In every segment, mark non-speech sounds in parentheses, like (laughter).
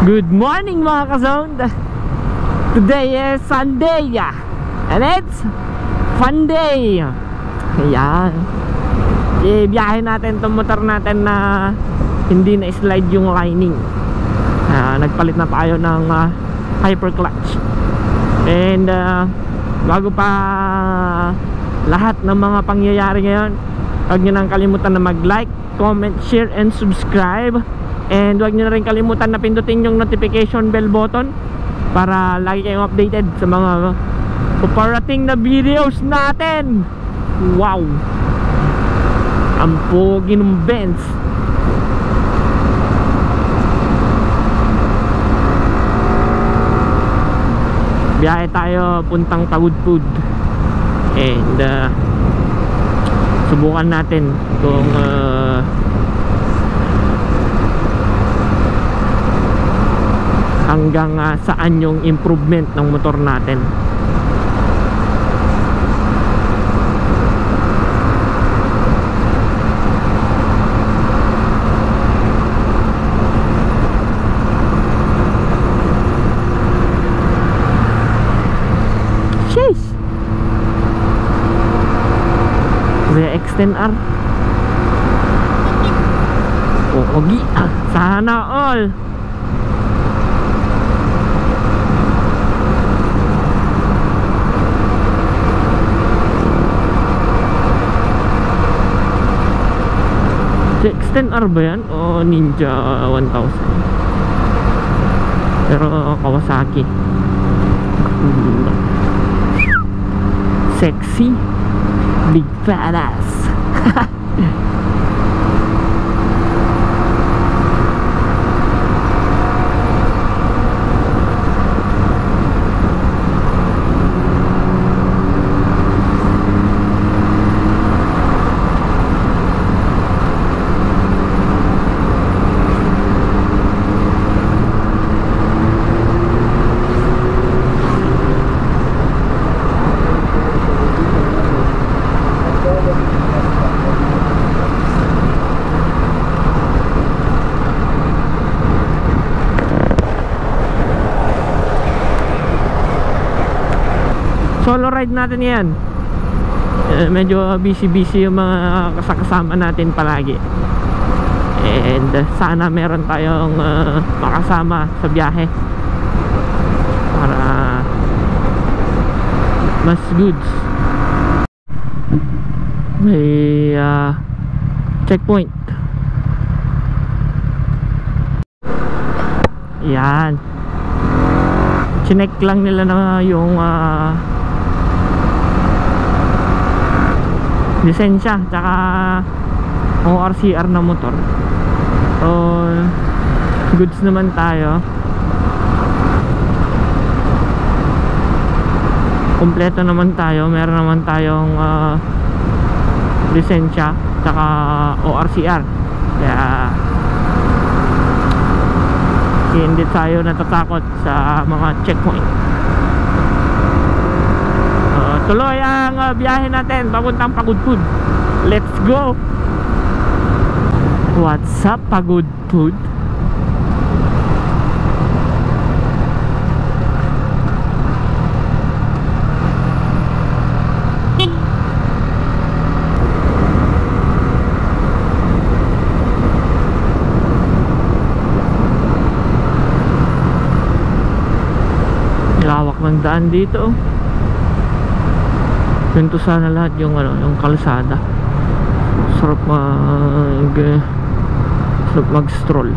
Good morning mga ka-zone Today is Sunday And it's Fun day. Ayan. Ibiyahe natin itong motor natin na Hindi na slide yung lining. Uh, Nagpalit na tayo ng uh, Hyper clutch And uh, Bago pa Lahat ng mga pangyayari ngayon Huwag nyo nang kalimutan na mag-like Comment, share, and subscribe And huwag nyo na rin kalimutan na pindutin yung notification bell button para lagi kayong updated sa mga paparating na videos natin. Wow! Ang pogi ng Benz. Biyahe tayo puntang Tagudpud. And uh, subukan natin kung uh, hanggang uh, saan yung improvement ng motor natin. Sheesh! Kuya X10R Pogi ah, Sana all X10R ba yan? O Ninja 1000 Pero Kawasaki. Sexy. Big fat ass (laughs) ride natin yan. Eh, medyo busy busy yung mga kasakasama natin palagi. And uh, sana meron tayong uh, makasama sa biyahe. Para mas goods. May uh, checkpoint. Yan. Chinek lang nila na yung uh, lisensya tsaka ORCR na motor. So goods naman tayo. Kompleto naman tayo. Meron naman tayong uh, lisensya tsaka ORCR kaya hindi tayo natatakot sa mga checkpoint tuloy ang uh, biyahe natin papuntang Pagudpud let's go! What's up Pagudpud lawak ng daan dito oh ganito sana lahat yung ano yung kalsada. Sarap mag sarap mag stroll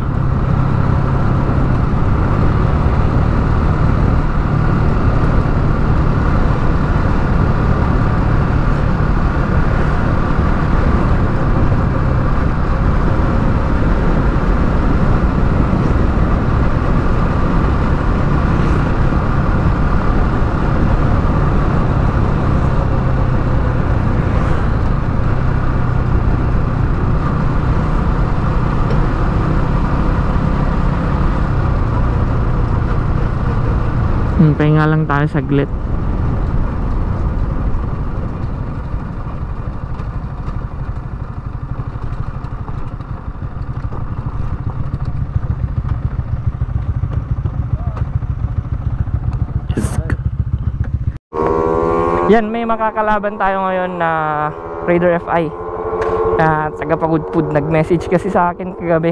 Magpahinga lang tayo saglit. Yan, may makakalaban tayo ngayon na Raider FI na tagapagudpud nag-message kasi sa akin kagabi.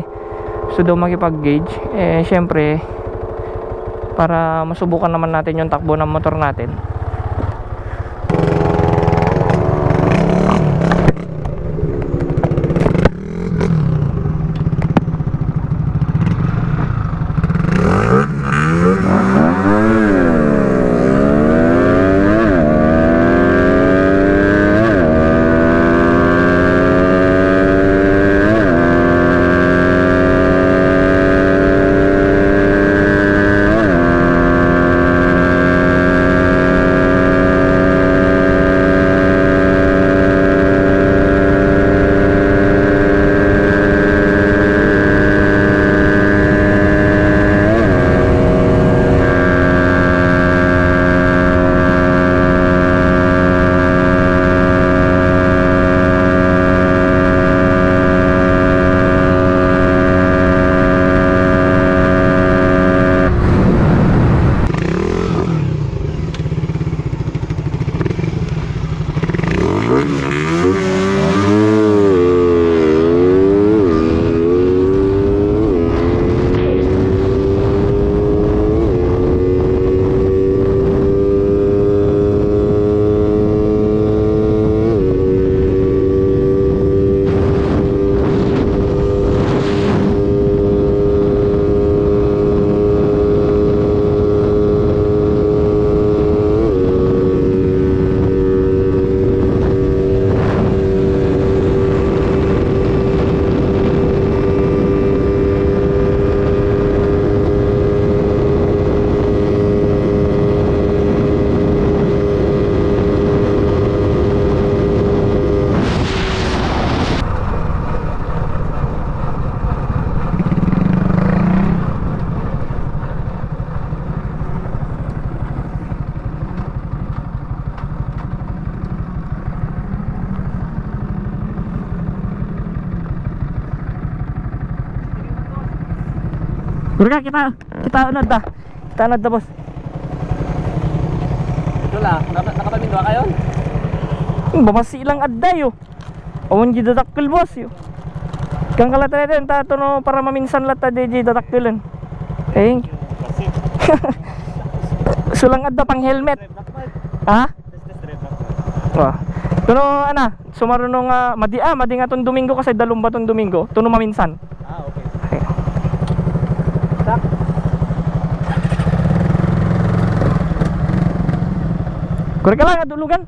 So daw makipag-gauge. Eh, syempre, para masubukan naman natin yung takbo ng motor natin Kurga kita kita unod da. Kita unod da boss. Ito lang, nakapamindo ka kayo? Hmm, Babasi lang adday yo. Awan di dadakkel boss yo. Kang kala tayo din tato no para maminsan lata di di dadakkelan. (laughs) Eh. Sulang adda pang helmet. Ha? Wah. Tuno ana, sumarunong uh, madi ah, madi nga ton Domingo kasi dalumba ton Domingo. Tuno maminsan. Ah, Kurang kalah dulu ya, kan?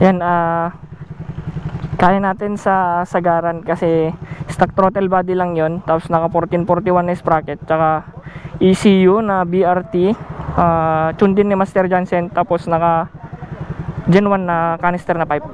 Yan, ah... kaya natin sa sagaran kasi stock throttle body lang yon tapos naka 1441 na sprocket. Tsaka ECU na BRT uh, tune din ni Master Jansen. Tapos naka Gen 1 na canister na pipe